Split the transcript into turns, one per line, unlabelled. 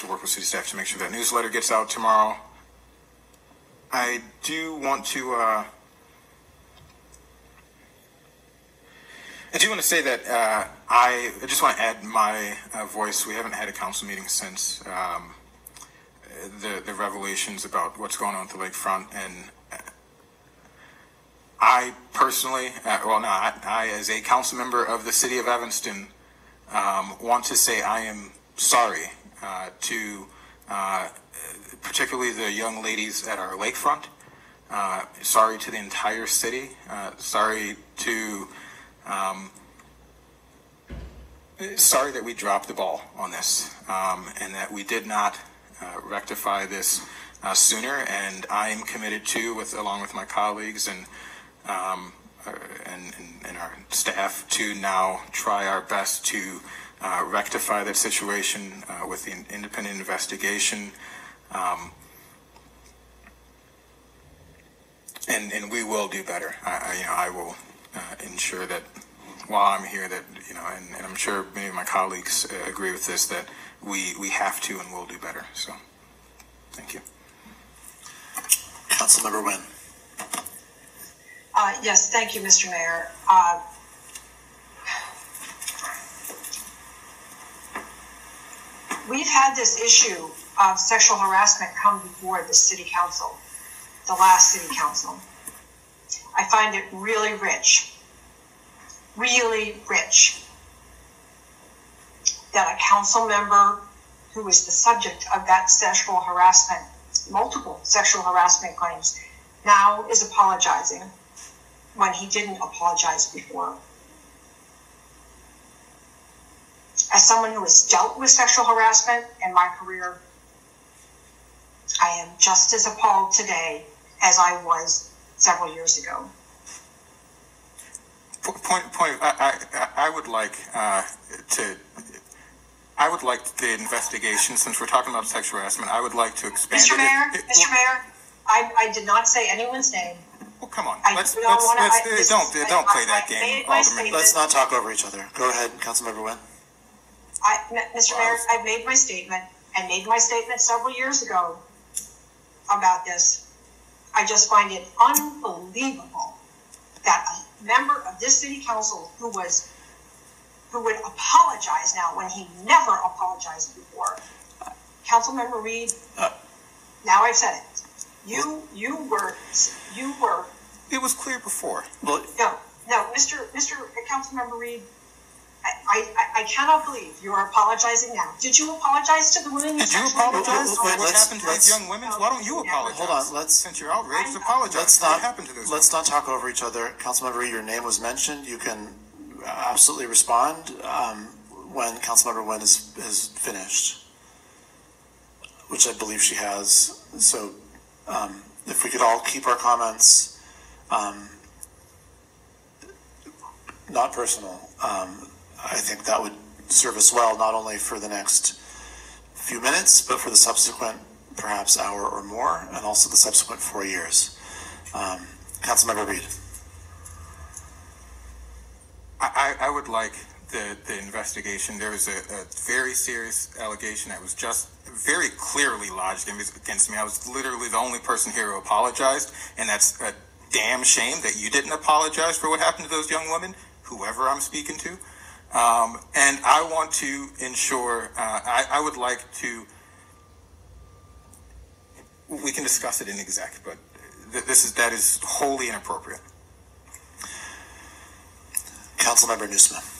to work with city staff to make sure that newsletter gets out tomorrow. I do want to, uh, I do want to say that uh, I, I just want to add my uh, voice. We haven't had a council meeting since um, the the revelations about what's going on at the lakefront, and uh, I personally, uh, well, no, I, I as a council member of the city of Evanston, um, want to say I am sorry uh, to uh, particularly the young ladies at our lakefront. Uh, sorry to the entire city. Uh, sorry to um, sorry that we dropped the ball on this um, and that we did not rectify this sooner. And I am committed to, with along with my colleagues and um, and, and, and our staff, to now try our best to uh, rectify that situation uh, with the independent investigation. Um, and and we will do better. I, I you know I will uh, ensure that while I'm here that you know and, and I'm sure many of my colleagues uh, agree with this that we we have to and will do better. So thank you.
Councilmember Wynne.
Uh, yes, thank you, Mr. Mayor. We've had this issue of sexual harassment come before the city council, the last city council. I find it really rich, really rich that a council member who is the subject of that sexual harassment, multiple sexual harassment claims, now is apologizing when he didn't apologize before. As someone who has dealt with sexual harassment in my career, I am just as appalled today as I was several years ago.
Point, point. I, I, I would like uh, to. I would like the investigation, since we're talking about sexual harassment. I would like to expand.
Mr.
it.
Mayor,
It- it-
Mr. Mayor, I, I did not say anyone's name.
Well, come on.
I
Let's
don't
let's,
wanna-
let's
I- this
don't
is-
don't
I-
play that
I
game,
made my
Alderman.
Let's not talk over each other. Go ahead, Councilmember Wynne.
I, Mr. Mayor, I've made my statement and made my statement several years ago about this. I just find it unbelievable that a member of this city council who was, who would apologize now when he never apologized before. Councilmember Reid,
Uh.
now I've said it. You, you were, you were,
It was clear before.
Well,
no, no, Mr. Mr. Councilmember Reid, I, I, I cannot believe you are apologizing now. Did you apologize to the women?
Did you apologize
harassed?
wait,
what
let's-
happened to
let's-
these young women? Why don't you apologize?
Hold on, let's-
Since you're outraged,
I'm-
apologize.
let's
what
not
happened to those?
let's not talk over each other. Councilmember Reid, your name was mentioned. You can absolutely respond um, when Councilmember Wynne is is finished, which I believe she has. So, um, if we could all keep our comments um, not personal, um, I think that would serve us well, not only for the next few minutes, but for the subsequent perhaps hour or more, and also the subsequent four years. Um, Councilmember Reid.
I, I I would like the, the investigation. There was a, a very serious allegation that was just very clearly lodged against me. I was literally the only person here who apologized, and that's a damn shame that you didn't apologize for what happened to those young women, whoever I'm speaking to. Um, and I want to ensure, uh, I, I would like to, we can discuss it in exec, but th- this is, that is wholly inappropriate.
Councilmember Nieuwsma.